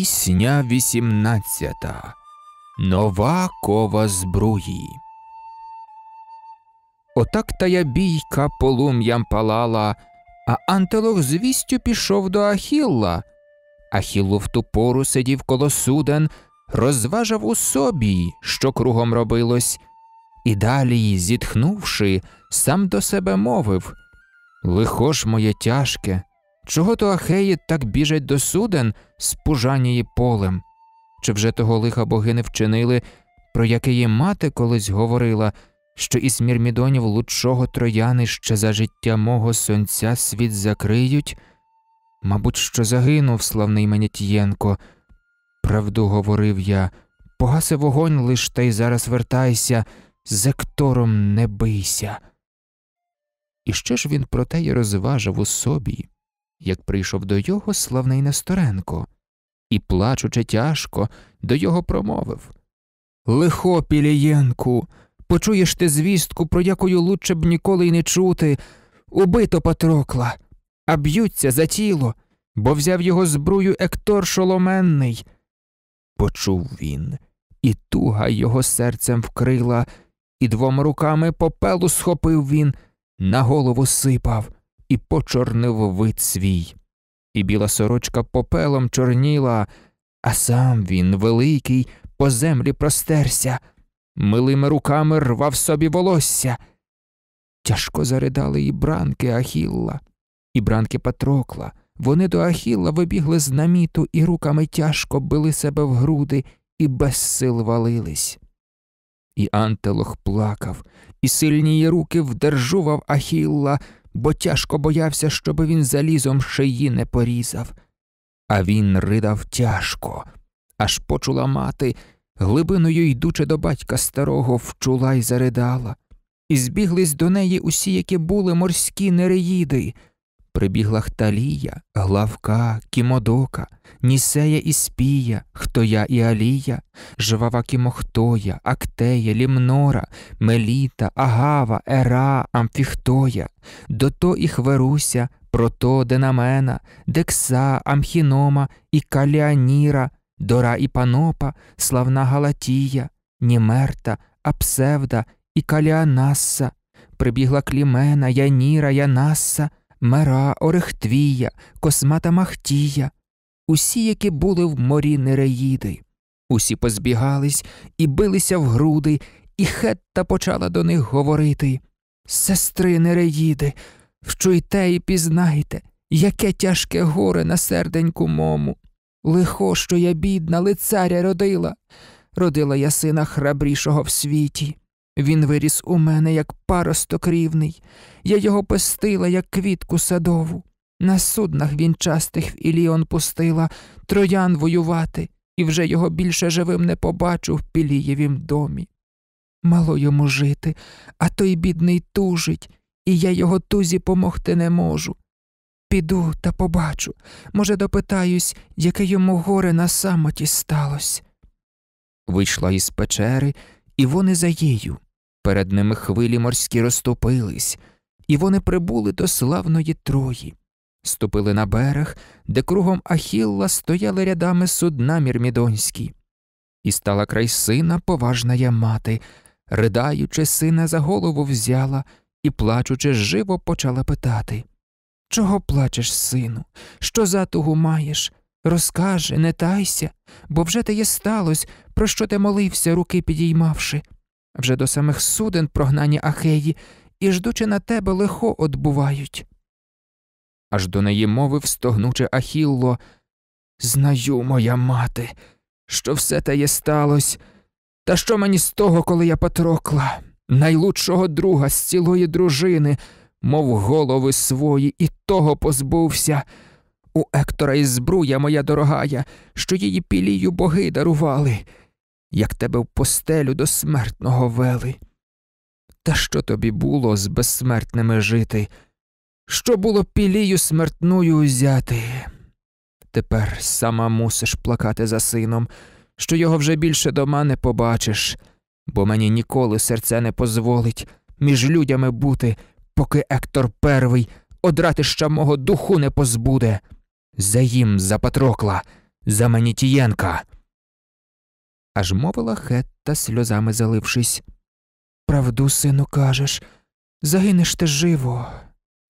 Пісня вісімнадцята. Нова кова збруї. Отак тая бійка полум'ям палала, а антелох з вістю пішов до Ахілла. Ахіллу в ту пору сидів коло суден, розважав у собі, що кругом робилось, і далі, зітхнувши, сам до себе мовив Лихо ж моє тяжке, чого то Ахеї так біжать до суден з пужаніє полем? Чи вже того лиха боги не вчинили, про яке її мати колись говорила, що із мірмідонів лучшого трояни ще за життя мого сонця світ закриють? Мабуть, що загинув славний Менятієнко. Правду говорив я, погаси вогонь лиш та й зараз вертайся, з ектором не бийся. І що ж він про те й розважив у собі, як прийшов до його славний Несторенко, і, плачучи тяжко, до його промовив. Лихо, Пілієнку, почуєш ти звістку, про якою лучше б ніколи й не чути, убито Патрокла, а б'ються за тіло, бо взяв його збрую Ектор шоломенний. Почув він, і туга його серцем вкрила, і двома руками попелу схопив він, на голову сипав і почорнив вид свій. І біла сорочка попелом чорніла, а сам він, великий, по землі простерся, милими руками рвав собі волосся. Тяжко заридали і бранки Ахілла, і бранки Патрокла. Вони до Ахілла вибігли з наміту і руками тяжко били себе в груди і без сил валились. І Антелох плакав, і сильні руки вдержував Ахілла, бо тяжко боявся, щоби він залізом шиї не порізав. А він ридав тяжко, аж почула мати, глибиною йдучи до батька старого, вчула й заридала, і збіглись до неї усі, які були морські нереїди. Прибігла Хталія, Главка, Кімодока, Нісея і Спія, Хтоя і Алія, Жвава Кімохтоя, Актея, Лімнора, Меліта, Агава, Ера, Амфіхтоя, Дото і Хверуся, Прото, Денамена, Декса, Амхінома і Каліаніра, Дора і Панопа, Славна Галатія, Німерта, Апсевда і Каліанасса, прибігла Клімена, Яніра, Янасса, Мера, Орехтвія, Космата Махтія, усі, які були в морі Нереїди, усі позбігались і билися в груди, і Хетта почала до них говорити Сестри Нереїди, вчуйте і пізнайте, яке тяжке горе на серденьку мому. Лихо, що я бідна, лицаря родила, родила я сина храбрішого в світі. Він виріс у мене, як паросток рівний, я його пестила, як квітку садову. На суднах він частих в Іліон пустила троян воювати, і вже його більше живим не побачу в Пілієвім домі. Мало йому жити, а той бідний тужить, і я його тузі помогти не можу. Піду та побачу, може, допитаюсь, яке йому горе на самоті сталося. Вийшла із печери, і вони за їю. Перед ними хвилі морські розступились, і вони прибули до славної Трої, ступили на берег, де кругом Ахілла стояли рядами судна мірмідонські. І стала край сина поважна я мати, ридаючи, сина за голову взяла і, плачучи, живо почала питати Чого плачеш, сину? Що затугу маєш? Розкажи, не тайся, бо вже те є сталося, про що ти молився, руки підіймавши. Вже до самих суден прогнані Ахеї, і, ждучи на тебе, лихо одбувають. Аж до неї мовив, стогнучи Ахілло Знаю, моя мати, що все те є сталося, та що мені з того, коли я Патрокла, найлучшого друга з цілої дружини, мов голови свої, і того позбувся. У Ектора із збруя моя дорогая, що її пілію боги дарували, як тебе в постелю до смертного вели. Та що тобі було з безсмертними жити? Що було пілію смертною узяти? Тепер сама мусиш плакати за сином, що його вже більше дома не побачиш, бо мені ніколи серце не позволить між людями бути, поки Ектор Первий одратища мого духу не позбуде. Заїм за Патрокла, за Манітієнка. Аж мовила Хетта, сльозами залившись. Правду, сину, кажеш, загинеш ти живо,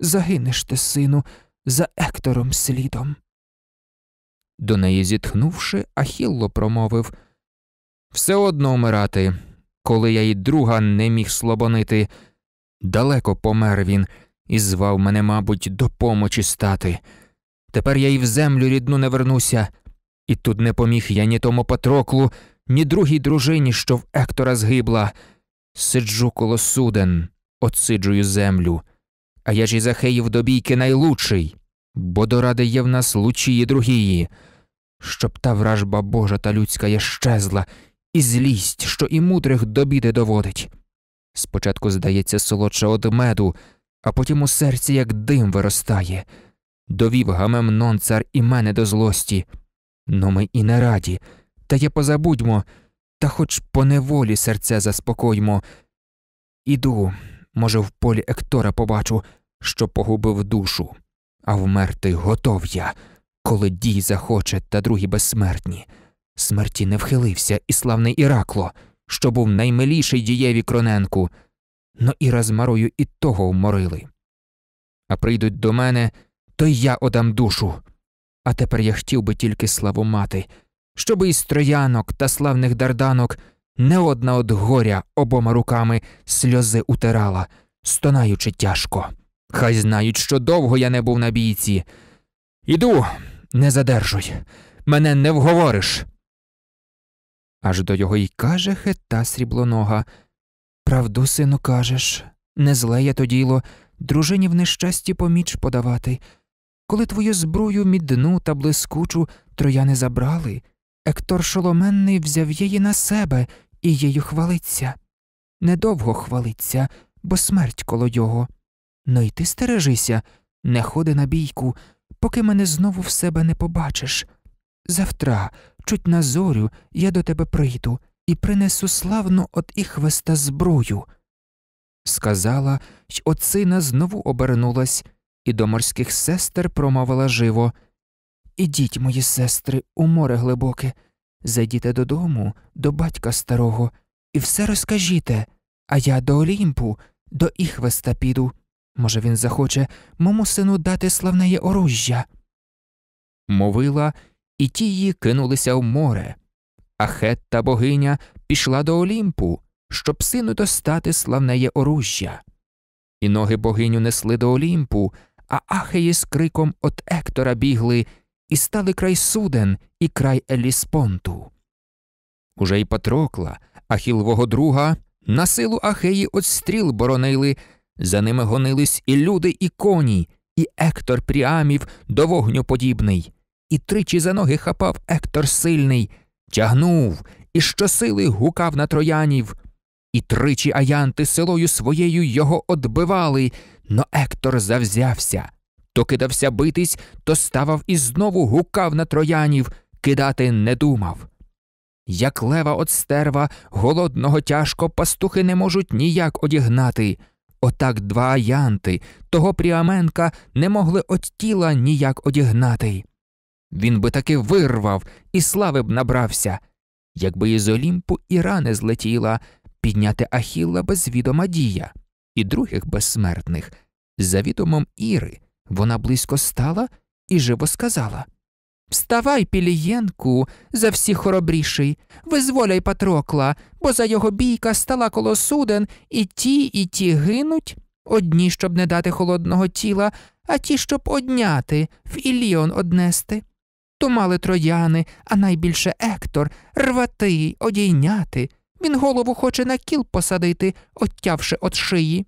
загинеш ти, сину, за Ектором слідом. До неї зітхнувши, Ахілло промовив Все одно вмирати, коли я й друга не міг слабонити. Далеко помер він і звав мене, мабуть, до помочі стати. Тепер я й в землю рідну не вернуся, і тут не поміг я ні тому Патроклу, ні другій дружині, що в Ектора згибла. Сиджу коло суден, отсиджую землю, а я ж із Ахеїв до бійки найлучший, бо до ради є в нас лучії другії, щоб та вражба Божа та людська є щезла, і злість, що і мудрих до біди доводить. Спочатку здається солодше од меду, а потім у серці як дим виростає. Довів Гамемнон цар і мене до злості. Ну ми і не раді, та є позабудьмо, та хоч по неволі серце заспокоймо. Іду, може, в полі Ектора побачу, що погубив душу, а вмерти готов я, коли дій захоче та другі безсмертні. Смерті не вхилився і славний Іракло, що був наймиліший дієві Кроненку, но і размарою і того вморили. А прийдуть до мене, то й я одам душу. А тепер я хотів би тільки славу мати, щоби із троянок та славних дарданок не одна од горя обома руками сльози утирала, стонаючи тяжко. Хай знають, що довго я не був на бійці. Іду, не задержуй, мене не вговориш. Аж до його й каже хета сріблонога. Правду, сину, кажеш, не зле є то діло, дружині в нещасті поміч подавати. Коли твою зброю мідну та блискучу трояни забрали, Ектор Шоломенний взяв її на себе і її хвалиться. Недовго хвалиться, бо смерть коло його. Ну й ти стережися, не ходи на бійку, поки мене знову в себе не побачиш. Завтра, чуть на зорю, я до тебе прийду і принесу славну от іхвеста зброю. Сказала, й от сина знову обернулась і до морських сестер промовила живо Ідіть, мої сестри, у море глибоке, зайдіте додому, до батька старого, і все розкажіте, а я до Олімпу, до Іхвеста піду. Може, він захоче мому сину дати славнеє оружжя. Мовила, і ті її кинулися в море, а хетта богиня пішла до Олімпу, щоб сину достати славнеє оружжя. І ноги богиню несли до Олімпу, а ахеї з криком от Ектора бігли і стали край суден і край Еліспонту. Уже й Патрокла, Ахілового друга, на силу Ахеї от стріл боронили, за ними гонились і люди, і коні, і Ектор Пріамів до вогню подібний, і тричі за ноги хапав Ектор сильний, тягнув і щосили гукав на троянів. І тричі аянти селою своєю його одбивали, но Ектор завзявся. То кидався битись, то ставав і знову гукав на троянів, кидати не думав. Як лева от стерва, голодного тяжко пастухи не можуть ніяк одігнати. Отак два аянти, того Пріаменка не могли от тіла ніяк одігнати. Він би таки вирвав і слави б набрався, якби із Олімпу і рани злетіла, підняти Ахілла без відома дія, і других безсмертних. За відомом Іри вона близько стала і живо сказала Вставай, Пілієнку, за всіх хоробріший, визволяй Патрокла, бо за його бійка стала коло суден, і ті, і ті гинуть, одні, щоб не дати холодного тіла, а ті, щоб одняти, в Іліон однести. То мали трояни, а найбільше Ектор, рвати, одійняти. Він голову хоче на кіл посадити, оттявши от шиї.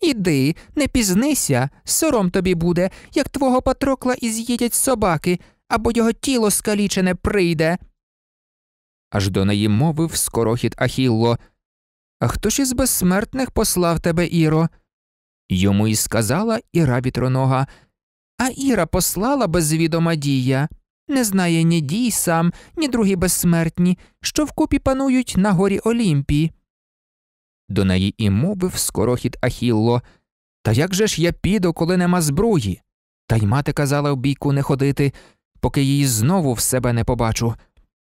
Іди, не пізнися, сором тобі буде, як твого Патрокла і з'їдять собаки, або його тіло скалічене прийде. Аж до неї мовив скорохід Ахілло. А хто ж із безсмертних послав тебе, Іро? Йому й сказала Іра вітронога. А Іра послала безвідома дія. Не знає ні дій сам, ні другі безсмертні, що вкупі панують на горі Олімпії. До неї і мовив скорохід Ахілло. Та як же ж я піду, коли нема зброї? Та й мати казала в бійку не ходити, поки її знову в себе не побачу.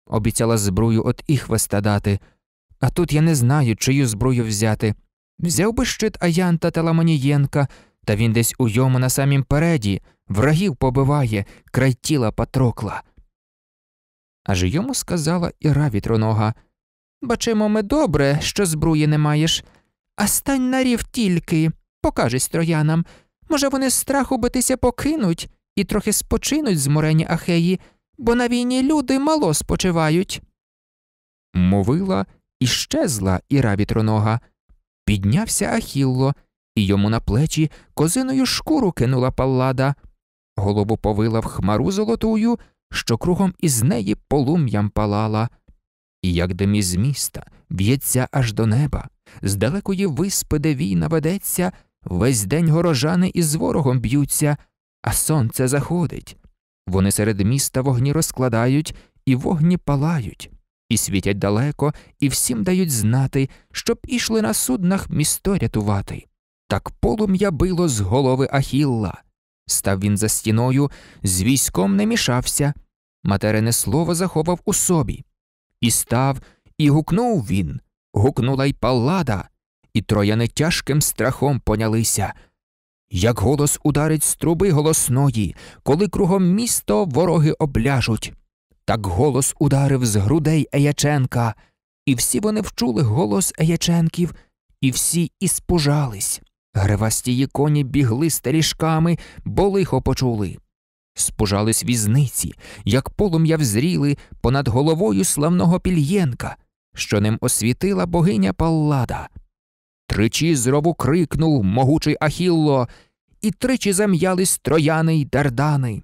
Обіцяла зброю от іхвеста дати, а тут я не знаю, чию зброю взяти. Взяв би щит Аянта Теламонієнка, та він десь у йому на самім переді, врагів побиває, край тіла Патрокла. Аж йому сказала Іра вітронога Бачимо ми добре, що збруї не маєш, а стань на рів тільки, покажись троянам. Може, вони з страху битися покинуть і трохи спочинуть зморені ахеї, бо на війні люди мало спочивають. Мовила і щезла Іра вітронога. Піднявся Ахілло, і йому на плечі козиною шкуру кинула паллада, голову повила в хмару золотую, що кругом із неї полум'ям палала. І як дим із міста б'ється аж до неба, з далекої виспи, де війна ведеться, весь день горожани із ворогом б'ються, а сонце заходить. Вони серед міста вогні розкладають і вогні палають, і світять далеко, і всім дають знати, щоб ішли на суднах місто рятувати. Так полум'я било з голови Ахілла. Став він за стіною, з військом не мішався, материне слово заховав у собі. І став, і гукнув він, гукнула й паллада, і трояни тяжким страхом понялися. Як голос ударить з труби голосної, коли кругом місто вороги обляжуть. Так голос ударив з грудей Еяченка, і всі вони вчули голос Еяченків, і всі іспужались. Гривастії коні бігли стеліжками, бо лихо почули. Спужались візниці, як полум'я взріли понад головою славного пільєнка, що ним освітила богиня Паллада. Тричі зрову крикнув могучий Ахілло, і тричі зам'ялись трояни й дардани,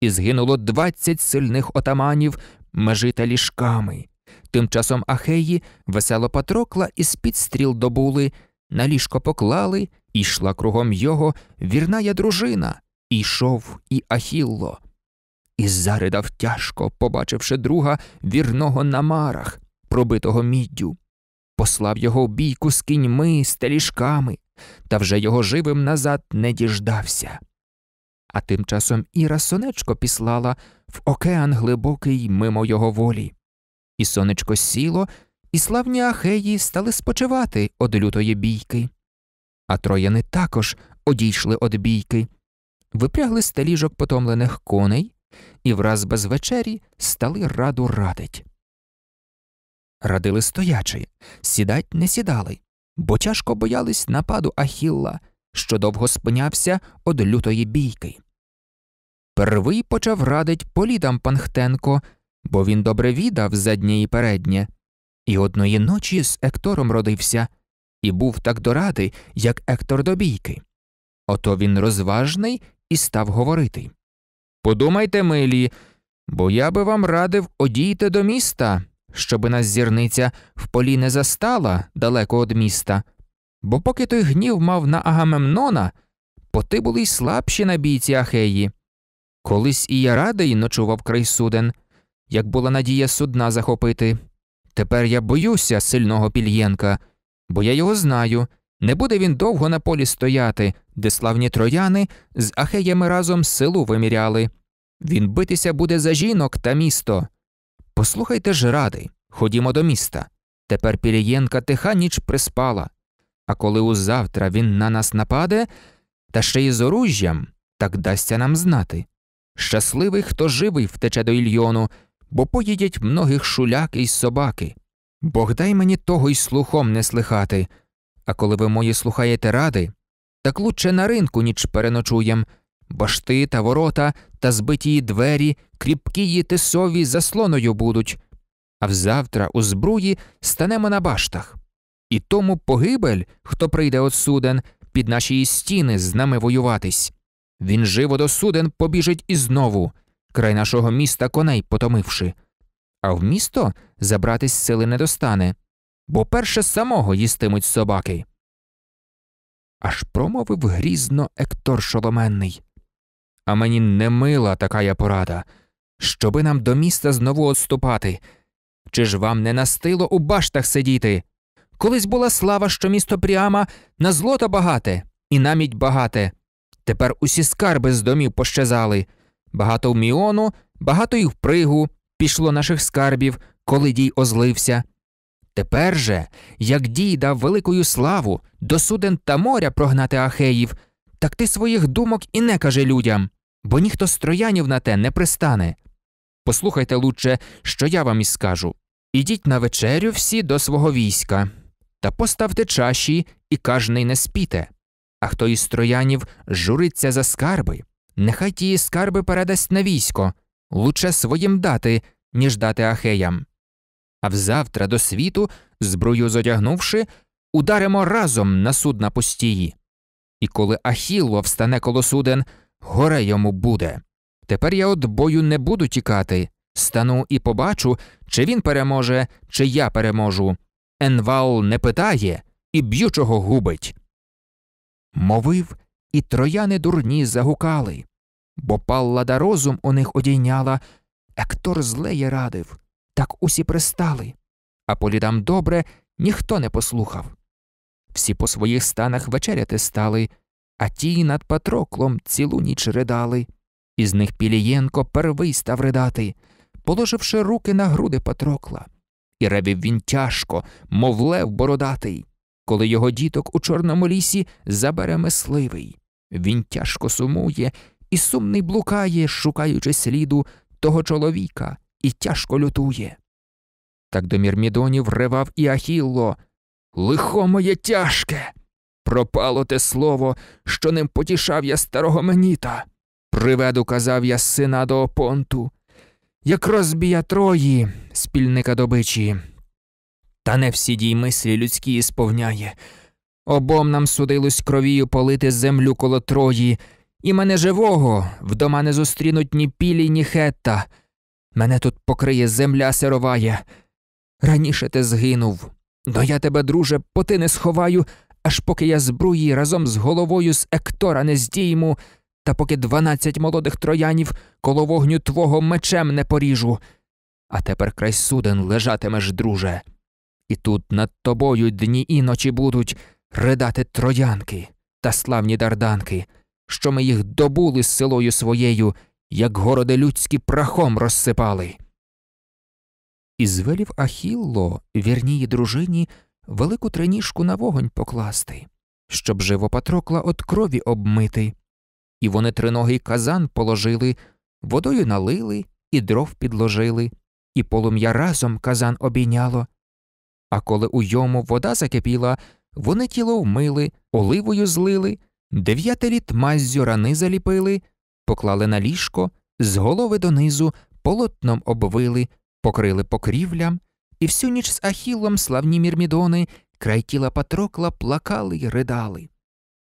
і згинуло двадцять сильних отаманів межи та ліжками. Тим часом Ахеї весело Патрокла із під стріл добули, на ліжко поклали, і йшла кругом його вірная дружина, і йшов і Ахілло. І заридав тяжко, побачивши друга вірного на марах, пробитого міддю. Послав його в бійку з кіньми, з теліжками, та вже його живим назад не діждався. А тим часом Іра сонечко післала в океан глибокий мимо його волі. І сонечко сіло, і славні ахеї стали спочивати од лютої бійки. А трояни також одійшли од бійки, випрягли з теліжок потомлених коней і враз без вечері стали раду радить. Радили стоячи, сідать не сідали, бо тяжко боялись нападу Ахілла, що довго спинявся од лютої бійки. Первий почав радить полідам Панхтенко, бо він добре відав заднє і переднє, і одної ночі з Ектором родився, і був так до ради, як Ектор до бійки. Ото він розважний і став говорити Подумайте, милі, бо я би вам радив одійти до міста, щоби нас зірниця в полі не застала далеко від міста, бо поки той гнів мав на Агамемнона, поти були й слабші на бійці Ахеї. Колись і я радий ночував край суден, як була надія судна захопити. Тепер я боюся сильного пільєнка, бо я його знаю. Не буде він довго на полі стояти, де славні трояни з ахеями разом силу виміряли. Він битися буде за жінок та місто. Послухайте ж ради, ходімо до міста. Тепер Пілієнка тиха ніч приспала, а коли узавтра він на нас нападе, та ще й з оружжям, так дасться нам знати. Щасливий, хто живий втече до Ільйону, бо поїдять многих шуляки й собаки. Бог дай мені того й слухом не слихати, а коли ви мої слухаєте ради, так лучше на ринку ніч переночуєм, башти та ворота та збиті двері, кріпкі ї тисові заслоною будуть, а взавтра у збруї станемо на баштах. І тому погибель, хто прийде от суден, під наші стіни з нами воюватись. Він живо до суден побіжить і знову, край нашого міста коней потомивши, а в місто забратись сили не достане, бо перше самого їстимуть собаки. Аж промовив грізно Ектор Шоломенний. А мені не мила така я порада, щоби нам до міста знову отступати. Чи ж вам не настило у баштах сидіти? Колись була слава, що місто Пріама на злото багате і намідь багате. Тепер усі скарби з домів пощезали, багато в Міону, багато й впригу пішло наших скарбів, коли дій озлився. Тепер же, як дій дав великою славу до суден та моря прогнати ахеїв, так ти своїх думок і не каже людям, бо ніхто з троянів на те не пристане. Послухайте лучше, що я вам і скажу. Ідіть на вечерю всі до свого війська, та поставте чаші і кажний не спіте. А хто із троянів журиться за скарби, нехай тії скарби передасть на військо, лучше своїм дати, ніж дати ахеям. А взавтра до світу, зброю зодягнувши, ударимо разом на суд на постії. І коли Ахілло встане коло суден, горе йому буде. Тепер я от бою не буду тікати, стану і побачу, чи він переможе, чи я переможу. Енвал не питає і б'ючого губить. Мовив, і трояни дурні загукали, бо паллада розум у них одійняла, Ектор злеє радив, так усі пристали, а полідам добре ніхто не послухав. Всі по своїх станах вечеряти стали, а ті над Патроклом цілу ніч ридали. Із них Пілієнко первий став ридати, положивши руки на груди Патрокла. І ревів він тяжко, мов лев бородатий. Коли його діток у чорному лісі забере мисливий. Він тяжко сумує і сумний блукає, шукаючи сліду того чоловіка, і тяжко лютує. Так до Мірмідонів ревав і Ахілло. Лихо моє тяжке. Пропало те слово, що ним потішав я старого Меніта. Приведу, казав я сина до опонту, як розбія Трої, спільника добичі. Та не всі дій мислі людські сповняє. Обом нам судилось кровію полити землю коло Трої, і мене живого вдома не зустрінуть ні пілі, ні хетта. Мене тут покриє земля сироває. Раніше ти згинув, но я тебе, друже, поти не сховаю, аж поки я збруї разом з головою з Ектора не здійму, та поки дванадцять молодих троянів коло вогню твого мечем не поріжу. А тепер край суден лежатимеш, друже. І тут над тобою дні і ночі будуть ридати троянки та славні дарданки, що ми їх добули з селою своєю, як городи людські прахом розсипали. І звелів Ахілло вірнії дружині велику триніжку на вогонь покласти, щоб живо Патрокла от крові обмити. І вони триногий казан положили, водою налили і дров підложили, і полум'я разом казан обійняло. А коли у йому вода закипіла, вони тіло вмили, оливою злили, дев'яти літ маззю рани заліпили, поклали на ліжко, з голови донизу полотном обвили, покрили покрівлям, і всю ніч з Ахіллом славні мірмідони край тіла Патрокла плакали й ридали.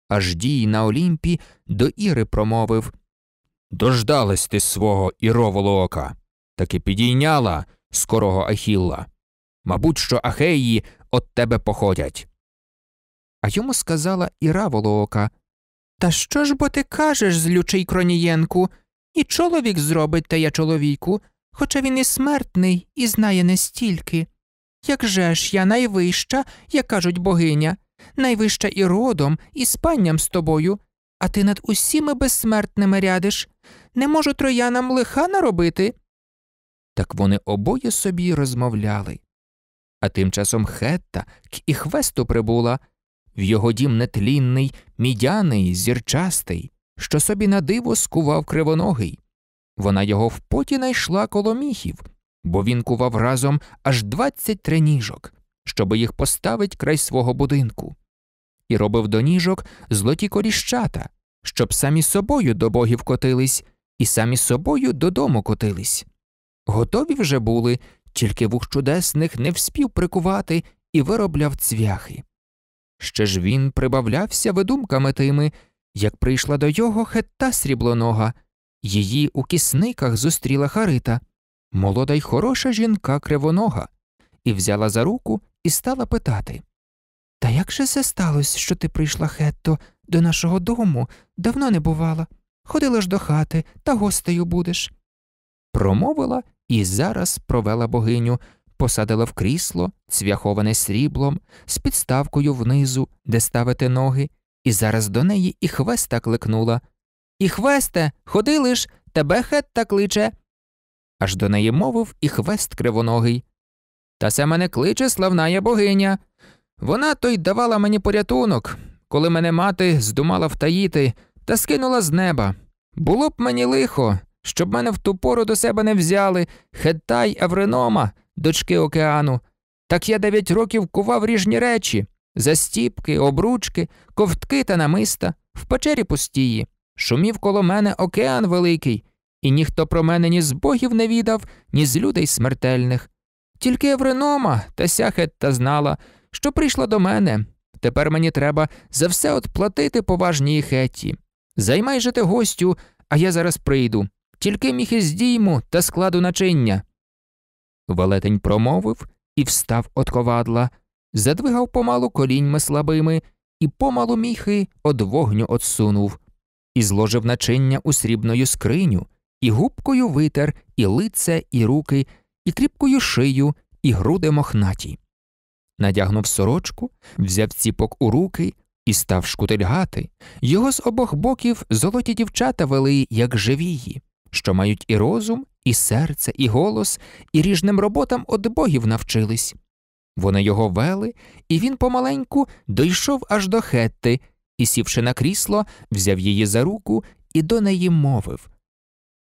Аж дій на Олімпі до Іри промовив Дождалась ти свого Іроволо ока, таки підійняла скорого Ахілла. Мабуть, що Ахеї от тебе походять. А йому сказала Іра Волоока Та що ж бо ти кажеш, злючий Кронієнку? І чоловік зробить те я чоловіку, хоча він і смертний, і знає не стільки. Як же ж я найвища, як кажуть богиня, найвища і родом, і спанням з тобою, а ти над усіми безсмертними рядиш. Не можу троянам лиха наробити. Так вони обоє собі розмовляли. А тим часом Хетта к Іхвесту прибула, в його дім нетлінний, мідяний, зірчастий, що собі на диво скував кривоногий. Вона його в поті найшла коло міхів, бо він кував разом аж двадцять три ніжок, щоби їх поставить край свого будинку, і робив до ніжок злоті коріщата, щоб самі собою до богів котились, і самі собою додому котились. Готові вже були, тільки вух чудесних не вспів прикувати і виробляв цвяхи. Ще ж він прибавлявся видумками тими, як прийшла до його хетта сріблонога, її у кисниках зустріла Харита, молода й хороша жінка кривонога, і взяла за руку і стала питати. Та як же це сталося, що ти прийшла, Хетто, до нашого дому, давно не бувала, ходила ж до хати та гостею будеш. Промовила і зараз провела богиню, посадила в крісло, цвяховане сріблом, з підставкою внизу, де ставити ноги, і зараз до неї і хвеста кликнула. І хвесте, ходи лиш, тебе хетта кличе. аж до неї мовив і хвест кривоногий. Та се мене кличе славная богиня. Вона то й давала мені порятунок, коли мене мати здумала втаїти та скинула з неба. Було б мені лихо, щоб мене в ту пору до себе не взяли Хеттай Евренома, дочки океану. Так я дев'ять років кував ріжні речі застіпки, обручки, ковтки та намиста, в печері пустії. Шумів коло мене океан великий, і ніхто про мене ні з богів не відав, ні з людей смертельних. Тільки Евренома та сяхетта знала, що прийшла до мене. Тепер мені треба за все отплатити поважній хетті. Займай же ти гостю, а я зараз прийду. Тільки міхи здійму та складу начиння. Велетень промовив і встав от ковадла, задвигав помалу коліньми слабими і помалу міхи од вогню отсунув, і зложив начиння у срібною скриню, і губкою витер і лице, і руки, і кріпкою шию, і груди мохнаті. Надягнув сорочку, взяв ціпок у руки і став шкутильгати. Його з обох боків золоті дівчата вели, як живії, що мають і розум, і серце, і голос, і ріжним роботам од богів навчились. Вони його вели, і він помаленьку дійшов аж до хетти і, сівши на крісло, взяв її за руку і до неї мовив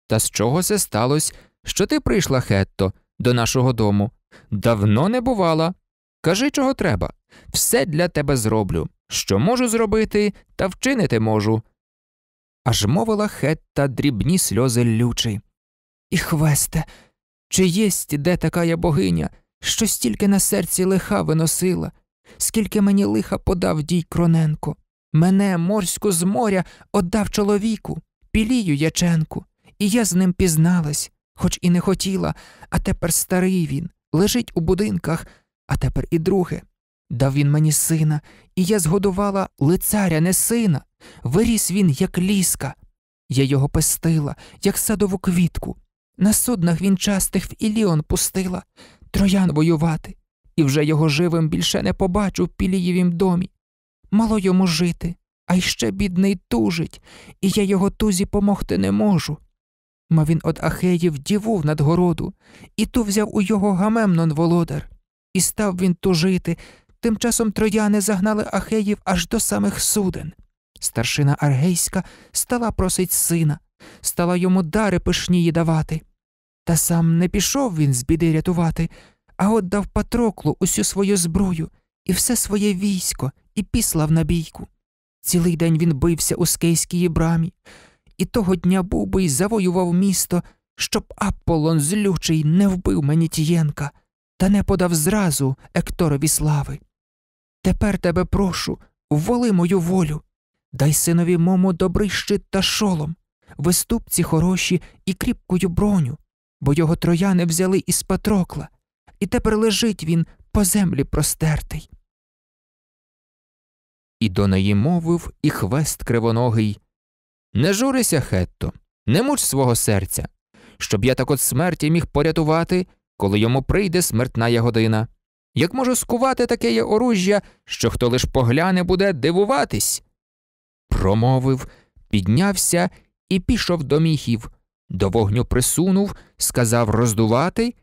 Та з чого це сталося, що ти прийшла, Хетто, до нашого дому? Давно не бувала. Кажи, чого треба. Все для тебе зроблю. Що можу зробити, та вчинити можу. Аж мовила Хетта дрібні сльози лючі. І хвесте, чи єсть де така я богиня, що стільки на серці лиха виносила, скільки мені лиха подав дій Кроненко, мене, морську з моря, отдав чоловіку, пілію яченку, і я з ним пізналась, хоч і не хотіла, а тепер старий він, лежить у будинках, а тепер і друге. Дав він мені сина, і я згодувала лицаря, не сина. Виріс він, як ліска. Я його пестила, як садову квітку. На суднах він частих в Іліон пустила, троян воювати, і вже його живим більше не побачу в Пілієвім домі. Мало йому жити, а й ще бідний тужить, і я його тузі помогти не можу. Ма він од Ахеїв дівув надгороду, і ту взяв у його гамемнон володар, і став він тужити. Тим часом трояни загнали Ахеїв аж до самих суден. Старшина аргейська стала просить сина, стала йому дари пишнії давати. Та сам не пішов він з біди рятувати, а отдав Патроклу усю свою зброю і все своє військо і післав на бійку. Цілий день він бився у скейській брамі, і того дня був би й завоював місто, щоб Аполлон злючий не вбив мені тієнка та не подав зразу Екторові слави. Тепер тебе прошу, воли мою волю, дай синові мому добрий щит та шолом, виступці хороші і кріпкою броню, бо його трояни взяли із Патрокла, і тепер лежить він по землі простертий. І до неї мовив і хвест кривоногий Не журися, Хетто, не муч свого серця, щоб я так от смерті міг порятувати, коли йому прийде смертна година. Як можу скувати таке є оружжя, що хто лиш погляне, буде дивуватись? Промовив, піднявся і пішов до міхів, до вогню присунув, сказав роздувати,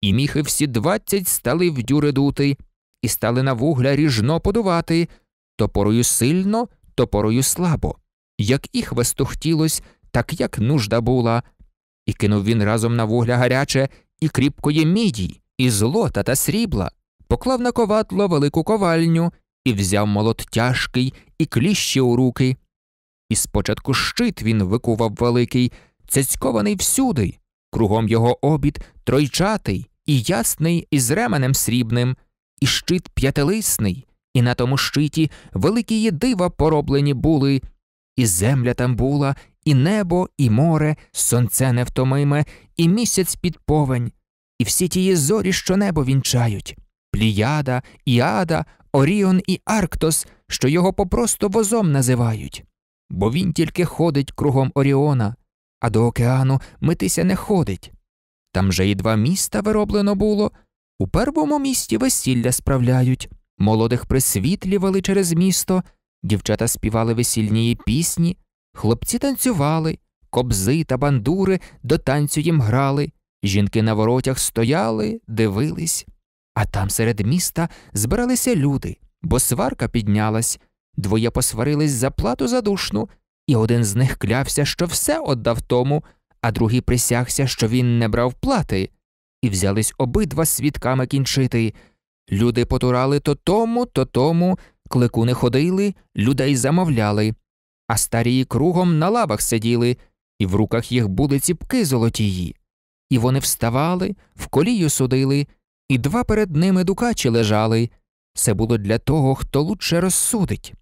і міхи всі двадцять стали в дюри дути, і стали на вугля ріжно подувати, то порою сильно, то порою слабо, як їх вестухтілось, так як нужда була, і кинув він разом на вугля гаряче і кріпкої міді, і злота та срібла, поклав на коватло велику ковальню і взяв молот тяжкий і кліщі у руки. І спочатку щит він викував великий, цяцькований всюди, кругом його обід тройчатий, і ясний із ременем срібним, і щит п'ятилисний, і на тому щиті великі дива пороблені були, і земля там була, і небо, і море, сонце невтомиме, і місяць під повень, і всі тії зорі, що небо вінчають, пліяда, іада, Оріон і Арктос, що його попросту возом називають, бо він тільки ходить кругом Оріона, а до океану митися не ходить. Там же і два міста вироблено було. У первому місті весілля справляють, молодих присвітлювали через місто, дівчата співали весільні пісні, хлопці танцювали, кобзи та бандури до танцю їм грали, Жінки на воротях стояли, дивились, а там серед міста збиралися люди, бо сварка піднялась, двоє посварились за плату задушну, і один з них клявся, що все отдав тому, а другий присягся, що він не брав плати, і взялись обидва свідками кінчити. Люди потурали то тому, то тому, кликуни ходили, людей замовляли, а старії кругом на лавах сиділи, і в руках їх були ціпки золотії. І вони вставали, в колію судили, і два перед ними дукачі лежали. Це було для того, хто лучше розсудить.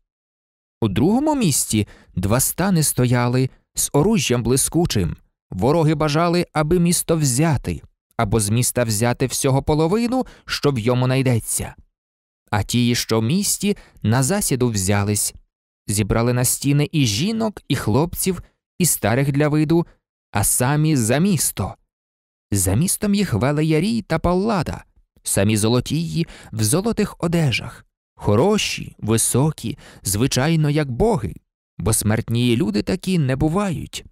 У другому місці два стани стояли з оружжям блискучим. Вороги бажали, аби місто взяти, або з міста взяти всього половину, що в йому найдеться. А ті, що в місті, на засіду взялись, зібрали на стіни і жінок, і хлопців, і старих для виду, а самі за місто. За містом їх вели ярій та паллада, самі золотії в золотих одежах, хороші, високі, звичайно, як боги, бо смертні люди такі не бувають.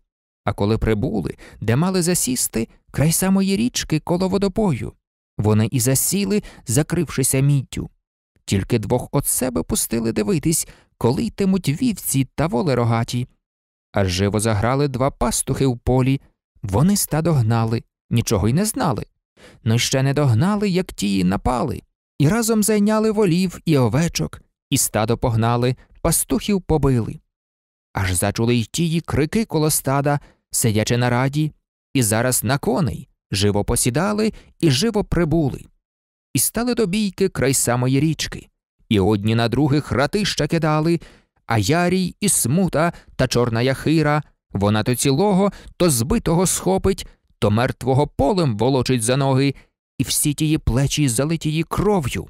А коли прибули, де мали засісти, край самої річки коло водопою, вони і засіли, закрившися міддю. Тільки двох от себе пустили дивитись, коли йтимуть вівці та воли рогаті. Аж живо заграли два пастухи в полі, вони стадо гнали, нічого й не знали. Но ще не догнали, як тії напали, і разом зайняли волів і овечок, і стадо погнали, пастухів побили. Аж зачули й тії крики коло стада, сидячи на раді, і зараз на коней живо посідали і живо прибули. І стали до бійки край самої річки, і одні на других ратища кидали, а ярій і смута та чорна яхира, вона то цілого, то збитого схопить, то мертвого полем волочить за ноги, і всі тії плечі залитії кров'ю.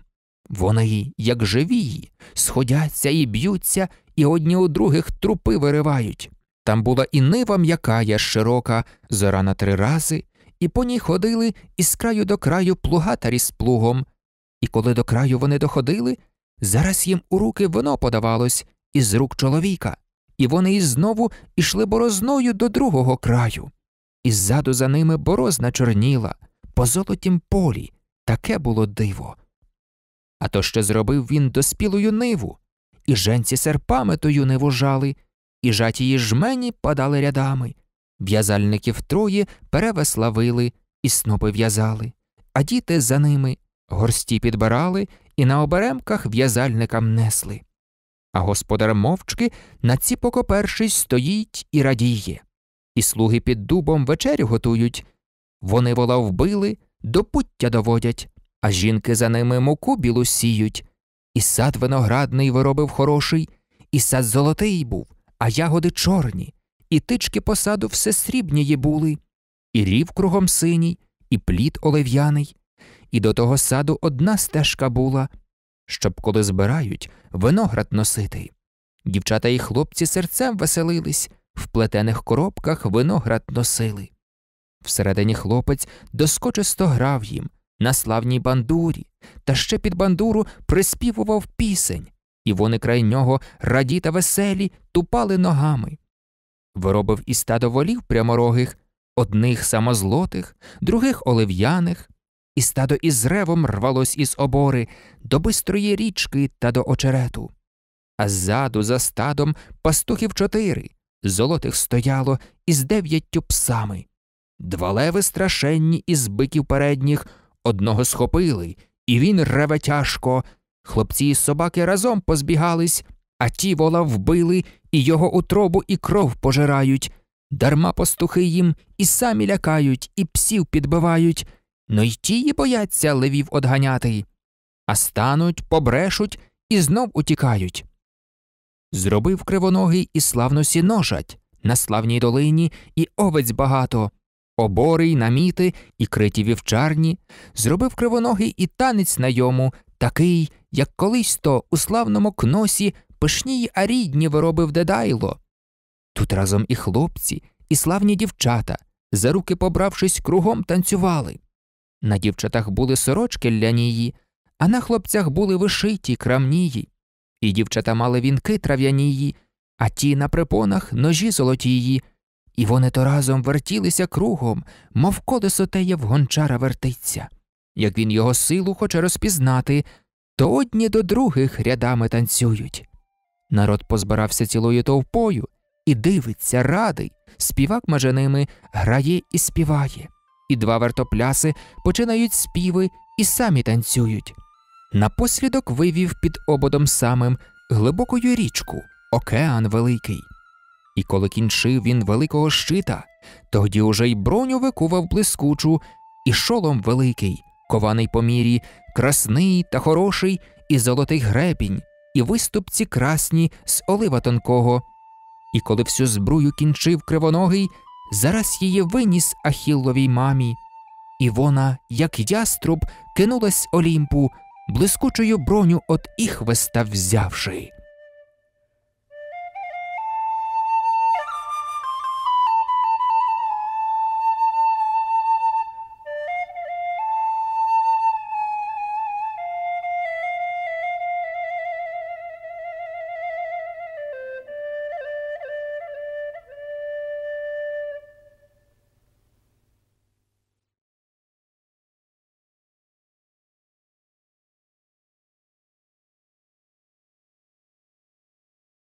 Вони, як живі, сходяться і б'ються, і одні у других трупи виривають. Там була і нива м'якая широка, зора на три рази, і по ній ходили із краю до краю плугатарі з плугом. І коли до краю вони доходили, зараз їм у руки вино подавалось із рук чоловіка, і вони із знову ішли борозною до другого краю. І ззаду за ними борозна чорніла, по золотім полі, таке було диво. А то ще зробив він доспілою ниву, і женці серпами тою ниву жали, і жатії жмені падали рядами, в'язальників троє перевеславили і снопи в'язали, а діти за ними горсті підбирали і на оберемках в'язальникам несли. А господар мовчки на ці покопершись стоїть і радіє, і слуги під дубом вечерю готують. Вони вола вбили, до пуття доводять, а жінки за ними муку білу сіють. І сад виноградний виробив хороший, і сад золотий був, а ягоди чорні, і тички посаду все срібнії були, і рів кругом синій, і плід олив'яний, і до того саду одна стежка була, щоб, коли збирають, виноград носити. Дівчата і хлопці серцем веселились, в плетених коробках виноград носили. Всередині хлопець доскочисто грав їм на славній бандурі, та ще під бандуру приспівував пісень, і вони край нього раді та веселі тупали ногами. Виробив і стадо волів пряморогих, одних самозлотих, других олив'яних, і стадо із ревом рвалось із обори до бистрої річки та до очерету. А ззаду за стадом пастухів чотири, золотих стояло із дев'яттю псами. Два леви страшенні із биків передніх одного схопили, і він реве тяжко. Хлопці і собаки разом позбігались, а ті вола вбили, і його утробу і кров пожирають. Дарма пастухи їм і самі лякають, і псів підбивають, но й тії бояться левів одганяти, а стануть, побрешуть і знов утікають. Зробив кривоногий і славно сіножать на славній долині і овець багато, обори й наміти і криті вівчарні, зробив кривоногий і танець на йому, такий, як колись то у славному кносі пишні й арідні виробив дедайло. Тут разом і хлопці, і славні дівчата, за руки побравшись, кругом танцювали. На дівчатах були сорочки лянії, а на хлопцях були вишиті крамнії, і дівчата мали вінки трав'янії, а ті на припонах ножі золотії, і вони то разом вертілися кругом, мов колесо теє в гончара вертиться. Як він його силу хоче розпізнати, то одні до других рядами танцюють. Народ позбирався цілою товпою і дивиться, радий, співак меже ними грає і співає, і два вертопляси починають співи і самі танцюють. Напослідок вивів під ободом самим глибокою річку, океан великий. І коли кінчив він великого щита, тоді уже й броню викував блискучу, і шолом великий, кований по мірі, красний та хороший, і золотий гребінь, і виступці красні з олива тонкого. І коли всю збрую кінчив кривоногий, зараз її виніс Ахілловій мамі, і вона, як яструб, кинулась Олімпу, блискучою броню от іхвеста взявши.